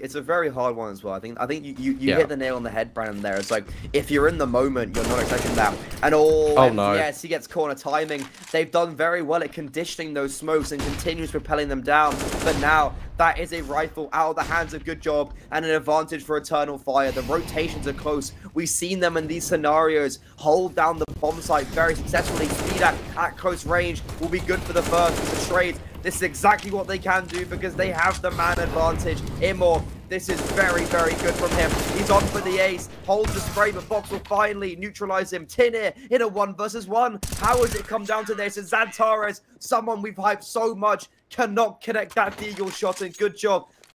It's a very hard one as well. I think I think you, you, you Yeah. hit the nail on the head, Brandon. There, it's like if you're in the moment, you're not expecting that. And all Oh, no. yes, he gets corner timing. They've done very well at conditioning those smokes and continues propelling them down. But now that is a rifle out of the hands of GoodJob and an advantage for Eternal Fire. The rotations are close. We've seen them in these scenarios hold down the bomb site very successfully. Speed at, at close range will be good for the first the trade. This is exactly what they can do because they have the man advantage. imoRR, this is very, very good from him. He's on for the ace, holds the spray, but Box will finally neutralize him. tN1R in a one versus one. How has it come down to this? And XANTARES, someone we've hyped so much, cannot connect that deagle shot, and GoodJob